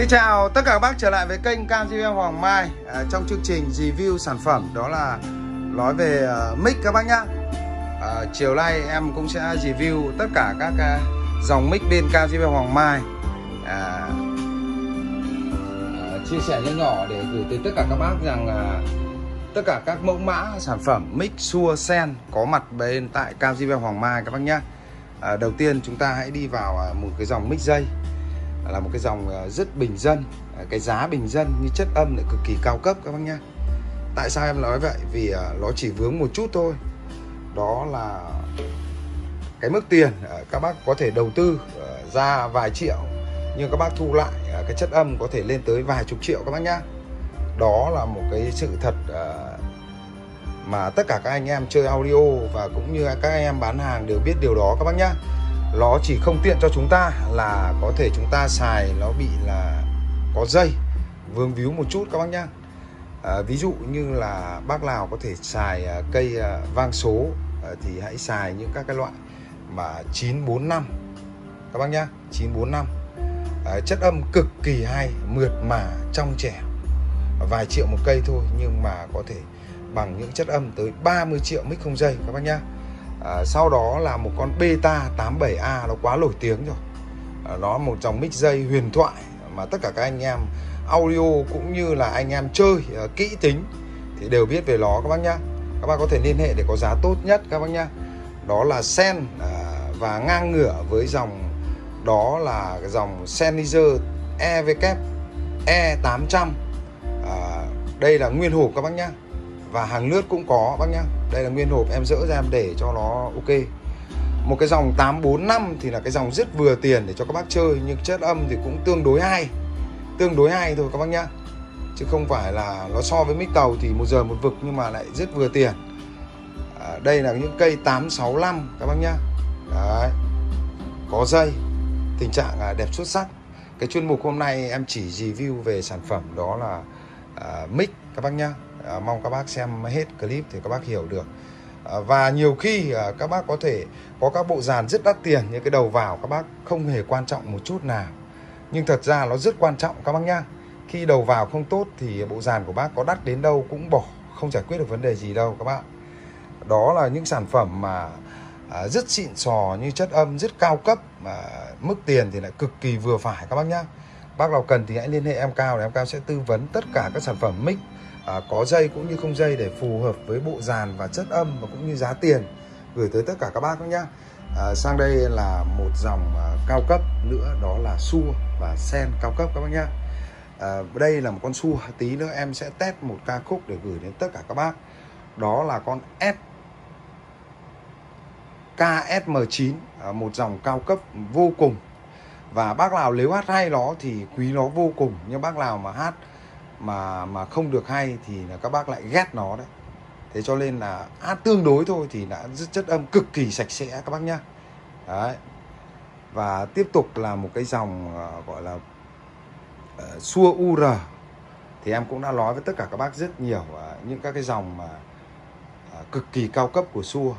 Xin chào tất cả các bác trở lại với kênh Cam GVM Hoàng Mai. À, Trong chương trình review sản phẩm đó là nói về uh, mic các bác nhá. À, Chiều nay em cũng sẽ review tất cả các uh, dòng mic bên Cam GVM Hoàng Mai. À, à, Chia sẻ nhỏ nhỏ để gửi tới tất cả các bác rằng uh, tất cả các mẫu mã sản phẩm mic Sure Sen có mặt bên tại Cam GVM Hoàng Mai các bác nhá. À, Đầu tiên chúng ta hãy đi vào à, một cái dòng mic dây là một cái dòng ờ, rất bình dân. Ờ, cái giá bình dân như chất âm lại cực kỳ cao cấp các bác nhá. Tại sao em nói vậy? Vì ờ, nó chỉ vướng một chút thôi. Đó là cái mức tiền các bác có thể đầu tư ra vài triệu, nhưng các bác thu lại cái chất âm có thể lên tới vài chục triệu các bác nhá. Đó là một cái sự thật mà tất cả các anh em chơi audio và cũng như các anh em bán hàng đều biết điều đó các bác nhá nó chỉ không tiện cho chúng ta là có thể chúng ta xài nó bị là có dây. Vương víu một chút các bác nhá. À, ví dụ như là bác nào có thể xài à, cây à, vang số à, thì hãy xài những các cái loại mà 945 các bác nhá 945 à, chất âm cực kỳ hay mượt mà trong trẻ vài triệu một cây thôi nhưng mà có thể bằng những chất âm tới 30 triệu mic không dây các bác nhá à, sau đó là một con Beta 87A nó quá nổi tiếng rồi. À, nó một dòng mic dây huyền thoại mà tất cả các anh em audio cũng như là anh em chơi à, kỹ tính thì đều biết về nó các bác nhá. Các bác có thể liên hệ để có giá tốt nhất các bác nhá. Đó là Sen à, và ngang ngửa với dòng đó là cái dòng Sennheiser EVK E800 à, đây là nguyên hộp các bác nhá và hàng lướt cũng có bác nhá. Đây là nguyên hộp em dỡ ra em để cho nó ok. Một cái dòng 845 thì là cái dòng rất vừa tiền để cho các bác chơi nhưng chất âm thì cũng tương đối hay. Tương đối hay thôi các bác nhá. Chứ không phải là nó so với mic tàu thì một giờ một vực nhưng mà lại rất vừa tiền. À, đây là những cây 865 các bác nhá. Đấy. có dây. Tình trạng à, đẹp xuất sắc. Cái chuyên mục hôm nay em chỉ review về sản phẩm đó là uh, mic các bác nhá à, mong các bác xem hết clip thì các bác hiểu được. À, và nhiều khi à, các bác có thể có các bộ dàn rất đắt tiền nhưng cái đầu vào các bác không hề quan trọng một chút nào. Nhưng thật ra nó rất quan trọng các bác nhá. Khi đầu vào không tốt thì bộ dàn của bác có đắt đến đâu cũng bỏ không giải quyết được vấn đề gì đâu các bác. Đó là những sản phẩm mà à, rất xịn sò như chất âm rất cao cấp mà mức tiền thì lại cực kỳ vừa phải các bác nhá. Bác nào cần thì hãy liên hệ em cao để em cao sẽ tư vấn tất cả các sản phẩm mic à, có dây cũng như không dây để phù hợp với bộ dàn và chất âm và cũng như giá tiền. Gửi tới tất cả các bác nhé à, sang đây là một dòng à, cao cấp nữa đó là xua và sen cao cấp các bác nhé à, đây là một con xua tí nữa em sẽ test một ca khúc để gửi đến tất cả các bác. Đó là con S KSM9 à, một dòng cao cấp vô cùng. Và bác nào nếu hát hay nó thì quý nó vô cùng nhưng bác nào mà hát mà mà không được hay thì là các bác lại ghét nó đấy. Thế cho nên là hát tương đối thôi thì đã rất chất âm cực kỳ sạch sẽ các bác nhá. Đấy. Và tiếp tục là một cái dòng uh, gọi là uh, xua ur thì em cũng đã nói với tất cả các bác rất nhiều uh, những các cái dòng mà uh, cực kỳ cao cấp của xua uh,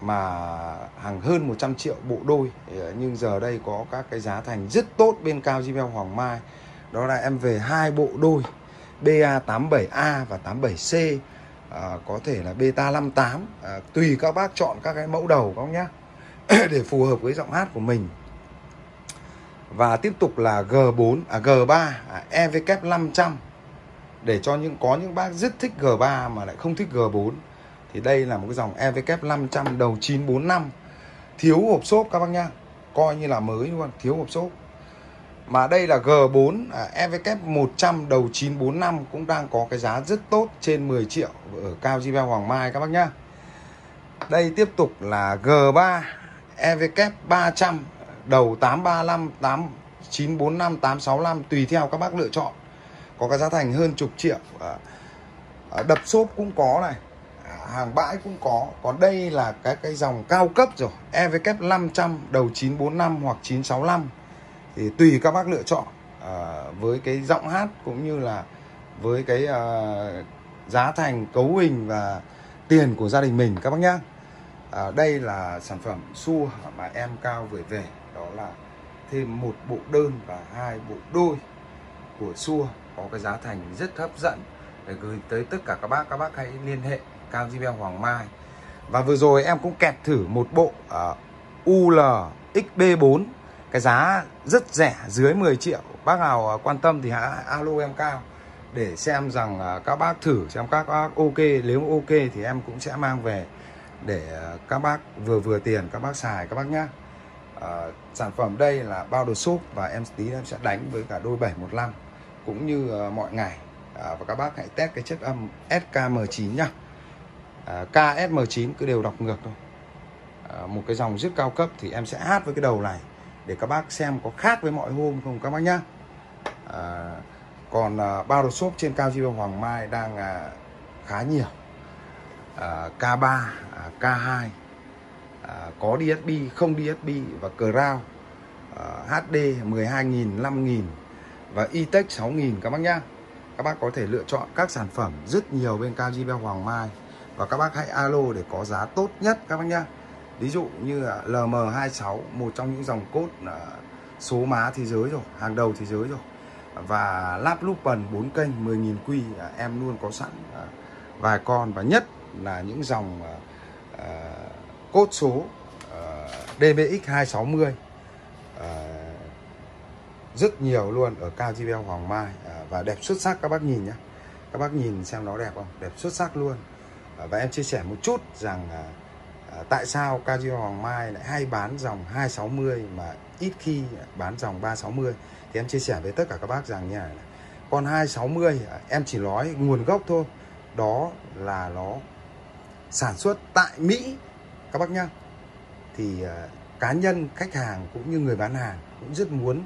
mà hàng hơn 100 triệu bộ đôi. Uh, nhưng giờ đây có các cái giá thành rất tốt bên cao JBL Hoàng Mai đó là em về hai bộ đôi BA87A và 87C à, có thể là Beta 58 à, tùy các bác chọn các cái mẫu đầu các bác nhé để phù hợp với giọng hát của mình. Và tiếp tục là G4 à G3 à, EVK 500 để cho những có những bác rất thích G3 mà lại không thích G4 thì đây là một cái dòng EVK 500 đầu 945 thiếu hộp xốp các bác nhá. Coi như là mới luôn thiếu hộp xốp mà đây là G4 à, EVK 100 đầu 945 cũng đang có cái giá rất tốt trên 10 triệu ở cao JBL Hoàng Mai các bác nhá. Đây tiếp tục là G3 EVK 300 đầu 835 8 945 865 tùy theo các bác lựa chọn. Có cái giá thành hơn chục triệu. À, à, đập xốp cũng có này. À, hàng bãi cũng có. Còn đây là cái cái dòng cao cấp rồi. EVK 500 đầu 945 hoặc 965 thì tùy các bác lựa chọn à, với cái giọng hát cũng như là với cái à, giá thành cấu hình và tiền của gia đình mình các bác nhá. À, đây là sản phẩm xua mà em cao gửi về đó là thêm một bộ đơn và hai bộ đôi của xua có cái giá thành rất hấp dẫn. Để gửi tới tất cả các bác các bác hãy liên hệ cao JBL Hoàng Mai. Và vừa rồi em cũng kẹt thử một bộ à, uh, UL XB4 cái giá rất rẻ dưới 10 triệu. Bác nào à, quan tâm thì hãy alo em cao để xem rằng à, các bác thử xem các bác ok. Nếu ok thì em cũng sẽ mang về để à, các bác vừa vừa tiền các bác xài các bác nhá. À, sản phẩm đây là bao đồ shop và em tí em sẽ đánh với cả đôi 715 cũng như mọi ngày. À, và các bác hãy test cái chất âm SKM9 nhá. À, KSM9 cứ đều đọc ngược thôi. À, một cái dòng rất cao cấp thì em sẽ hát với cái đầu này để các bác xem có khác với mọi hôm không các bác nhá. À, còn à, bao đồ shop trên cao GV Hoàng Mai đang à, khá nhiều. À, K3 à, K2 à, có DSP không DSP và Crown à, HD 12.000 5.000 và Itech 6.000 các bác nhá. Các bác có thể lựa chọn các sản phẩm rất nhiều bên KGB Hoàng Mai và các bác hãy alo để có giá tốt nhất các bác nhá ví dụ như LM26 một trong những dòng cốt à, số má thế giới rồi, hàng đầu thế giới rồi. Và lap bần 4 kênh 10.000 quy à, em luôn có sẵn à, vài con. Và nhất là những dòng cốt số DBX 260 rất nhiều luôn ở cao GBL Hoàng Mai và đẹp xuất sắc. Các bác nhìn nhé các bác nhìn xem nó đẹp không? Đẹp xuất sắc luôn. Và em chia sẻ một chút rằng À, tại sao Casio Hoàng Mai lại hay bán dòng 260 mà ít khi bán dòng 360 thì em chia sẻ với tất cả các bác rằng nha con 260 em chỉ nói nguồn gốc thôi. Đó là nó sản xuất tại Mỹ, các bác nhá. Thì à, cá nhân, khách hàng cũng như người bán hàng cũng rất muốn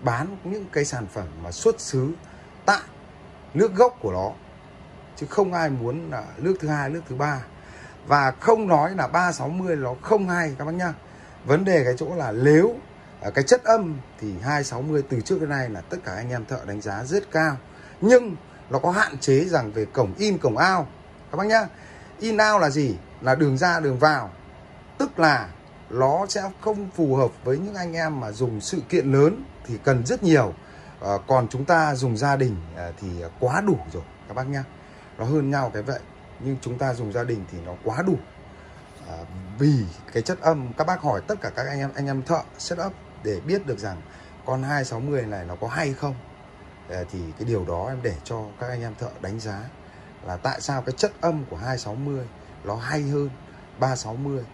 bán những cái sản phẩm mà xuất xứ tại nước gốc của nó. Chứ không ai muốn là nước thứ hai, nước thứ ba và không nói là 360 nó không hay các bác nhá. Vấn đề cái chỗ là nếu à, cái chất âm thì 260 từ trước đến nay là tất cả anh em thợ đánh giá rất cao. Nhưng nó có hạn chế rằng về cổng in cổng ao các bác nhá. In out là gì? Là đường ra đường vào. Tức là nó sẽ không phù hợp với những anh em mà dùng sự kiện lớn thì cần rất nhiều. À, còn chúng ta dùng gia đình à, thì quá đủ rồi các bác nhá. Nó hơn nhau cái vậy nhưng chúng ta dùng gia đình thì nó quá đủ. À, vì cái chất âm các bác hỏi tất cả các anh em anh em thợ setup để biết được rằng con 260 này nó có hay không. À, thì cái điều đó em để cho các anh em thợ đánh giá là tại sao cái chất âm của 260 nó hay hơn 360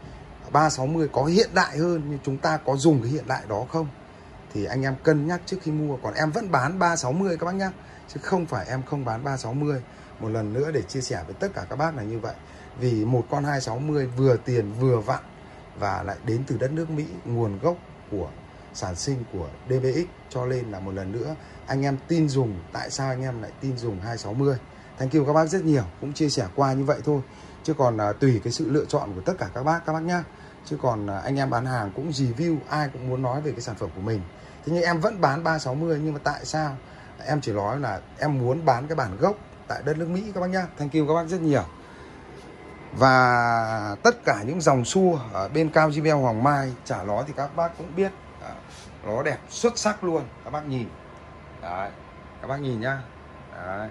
360 có hiện đại hơn nhưng chúng ta có dùng cái hiện đại đó không? Thì anh em cân nhắc trước khi mua. Còn em vẫn bán 360 các bác nhá. Chứ không phải em không bán 360 một lần nữa để chia sẻ với tất cả các bác là như vậy. Vì một con 260 vừa tiền vừa vặn và lại đến từ đất nước Mỹ nguồn gốc của sản sinh của DBX cho nên là một lần nữa anh em tin dùng. Tại sao anh em lại tin dùng 260 Thank you các bác rất nhiều. Cũng chia sẻ qua như vậy thôi. Chứ còn à, tùy cái sự lựa chọn của tất cả các bác các bác nhá. Chứ còn à, anh em bán hàng cũng review ai cũng muốn nói về cái sản phẩm của mình. Thế nhưng em vẫn bán 360 nhưng mà tại sao? Em chỉ nói là em muốn bán cái bản gốc tại đất nước Mỹ các bác nhá. Thank you các bác rất nhiều. Và tất cả những dòng xua ở bên cao GBL Hoàng Mai trả nó thì các bác cũng biết. À, nó đẹp xuất sắc luôn các bác nhìn. Đấy, các bác nhìn nhá. Đấy,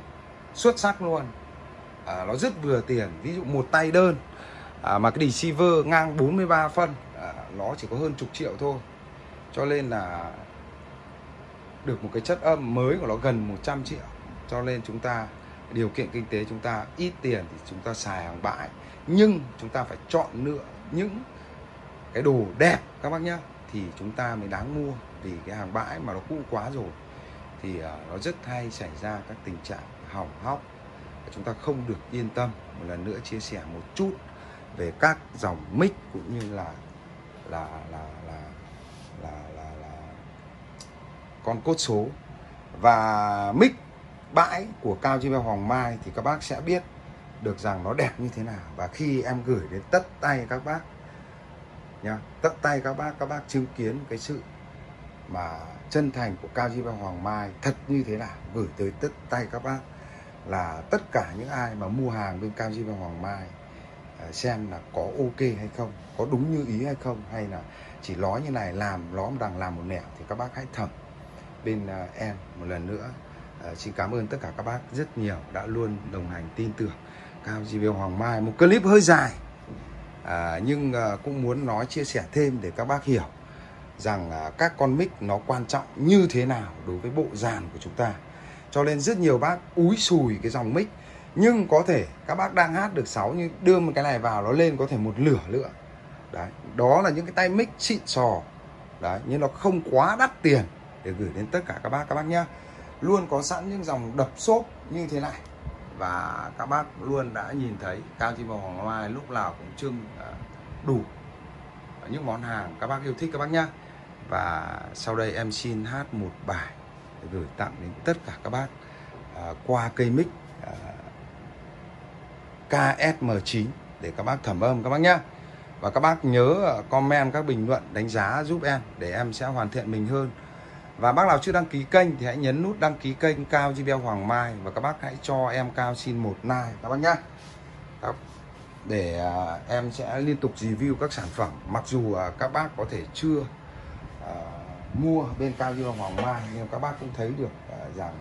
xuất sắc luôn. À, nó rất vừa tiền ví dụ một tay đơn. À, mà cái receiver ngang 43 phân. À, nó chỉ có hơn chục triệu thôi. Cho nên là được một cái chất âm mới của nó gần 100 triệu. Cho nên chúng ta điều kiện kinh tế chúng ta ít tiền thì chúng ta xài hàng bãi nhưng chúng ta phải chọn lựa những cái đồ đẹp các bác nhá thì chúng ta mới đáng mua. Vì cái hàng bãi mà nó cũ quá rồi thì à, nó rất hay xảy ra các tình trạng hỏng hóc. Chúng ta không được yên tâm. Một lần nữa chia sẻ một chút về các dòng mic cũng như là là là là là là, là con cốt số. Và mic bãi của cao chim hoàng mai thì các bác sẽ biết được rằng nó đẹp như thế nào. Và khi em gửi đến tất tay các bác, nhá, tất tay các bác các bác chứng kiến cái sự mà chân thành của cao chim hoàng mai thật như thế nào, gửi tới tất tay các bác là tất cả những ai mà mua hàng bên cao chim hoàng mai à, xem là có ok hay không, có đúng như ý hay không, hay là chỉ nói như này, làm, ló đằng làm một nẻo thì các bác hãy thẩm bên à, em một lần nữa. Ờ, xin cảm ơn tất cả các bác rất nhiều đã luôn đồng hành tin tưởng. Cao JBL Hoàng Mai một clip hơi dài. À, nhưng à, cũng muốn nói chia sẻ thêm để các bác hiểu rằng à, các con mic nó quan trọng như thế nào đối với bộ dàn của chúng ta. Cho nên rất nhiều bác úi sùi cái dòng mic nhưng có thể các bác đang hát được 6 nhưng đưa một cái này vào nó lên có thể một lửa nữa. Đấy đó là những cái tay mic xịn sò. Đấy nhưng nó không quá đắt tiền để gửi đến tất cả các bác các bác nhé luôn có sẵn những dòng đập xốp như thế này. Và các bác luôn đã nhìn thấy cao chim vào hoàng mai lúc nào cũng trưng à, đủ những món hàng các bác yêu thích các bác nhá. Và sau đây em xin hát một bài để gửi tặng đến tất cả các bác à, qua cây mic à, KSM9 để các bác thẩm âm các bác nhé và các bác nhớ comment các bình luận đánh giá giúp em để em sẽ hoàn thiện mình hơn và bác nào chưa đăng ký kênh thì hãy nhấn nút đăng ký kênh Cao JBL Hoàng Mai và các bác hãy cho em Cao xin một like các bác nhá. Để à, em sẽ liên tục review các sản phẩm. Mặc dù à, các bác có thể chưa à, mua bên Cao JBL Hoàng Mai nhưng các bác cũng thấy được rằng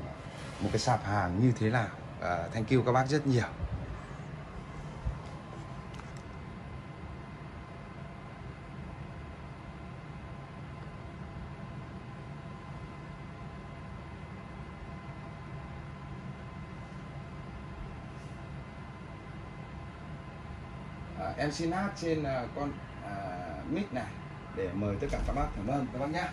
một cái sạp hàng như thế nào à, thank you các bác rất nhiều. Ờ, em xin hát trên ờ, con uh, mic này để mời tất cả các bác cảm ơn các bác nhé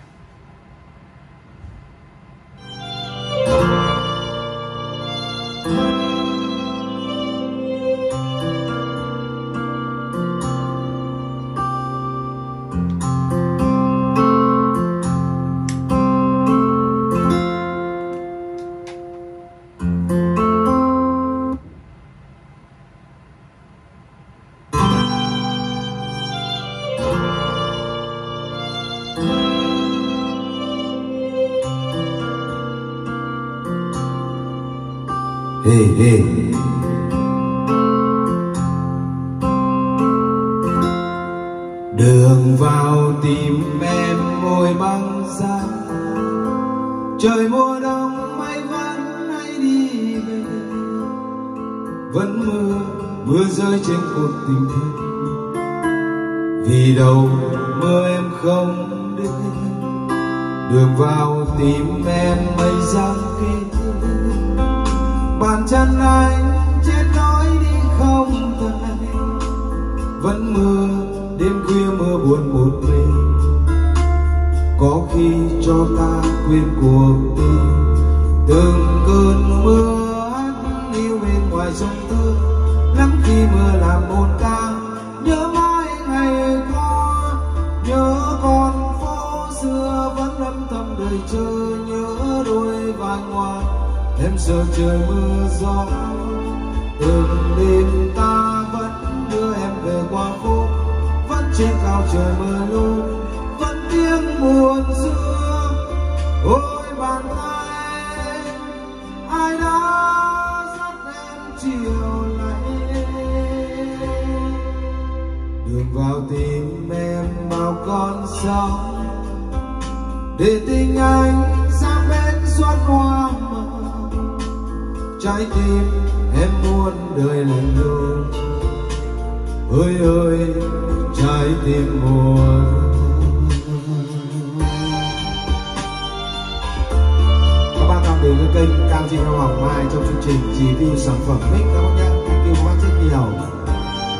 ngồi băng giá Trời mùa đông mây vẫn hay đi về. Vẫn mưa, mưa rơi trên cuộc tình thế Vì đâu mưa em không đến? Đường vào tìm em mây giăng kia bàn chân anh chết nói đi không tay vẫn mưa đêm khuya mưa buồn một mình có khi cho ta quên cuộc tình từng cơn mưa anh yêu bên ngoài sông tư lắm khi mưa làm buồn ca nhớ mãi ngày qua, nhớ con phố xưa vẫn âm thầm đời chờ nhớ đôi vai ngoan em sợ trời mưa gió, từng đêm ta vẫn đưa em về qua phố, vẫn trên cao trời mưa luôn tiếng xưa ôi, bàn tay, ai đã dắt em chiều nay? Đường vào tìm em bao con sóng, để tình anh sang bên xuân hoa trái tim em muốn đời lần luôn ơi ơi, trái tim buồn Lan kênh Hoa Hoàng Mai trong chương trình review sản phẩm mic các bác nhé. Thank you các bác rất nhiều.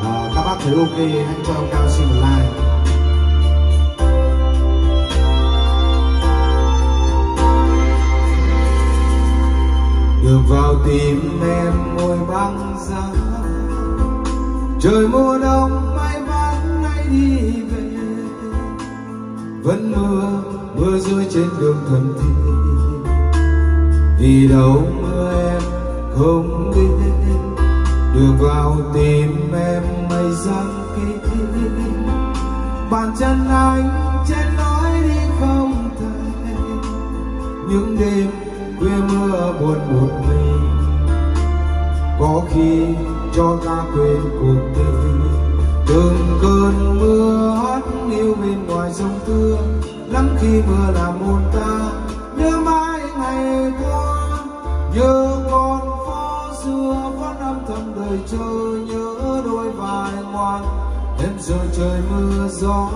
À, các bác thấy ok hãy cho cao xin một like. Đường vào tìm em ngồi băng giá. Trời mùa đông mai vẫn nay đi về. Vẫn mưa mưa rơi trên đường thần thiên vì đâu mưa em không biết được vào tìm em mây răng kín bàn chân anh trên lối đi không thể những đêm khuya mưa buồn một mình, có khi cho ta quên cuộc tình. Từng cơn mưa hót yêu bên ngoài sông thương lắm khi mưa làm môn ta thân đời chờ nhớ đôi vai ngoan. Đêm giờ trời mưa gió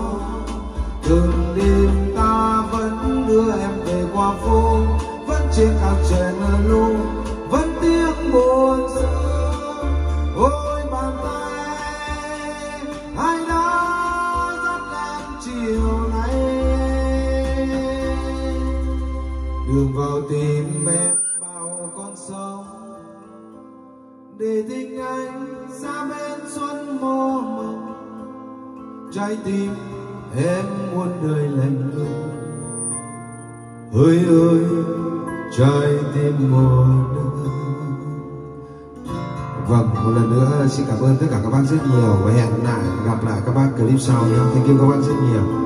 từng đêm ta vẫn đưa em về qua phố. Vẫn trên áo trời mưa lu, vẫn tiếng buồn xưa. Ôi bàn tay, ai đã dắt em chiều nay? Đường vào tìm em để tình anh ra bên xuân mơ mộng trái tim em muôn đời lạnh lùng ơi ơi trái tim mùa đông Vâng, một lần nữa xin cảm ơn tất cả các bác rất nhiều và hẹn lại gặp lại các bác clip sau nhé. Thank you các bác rất nhiều.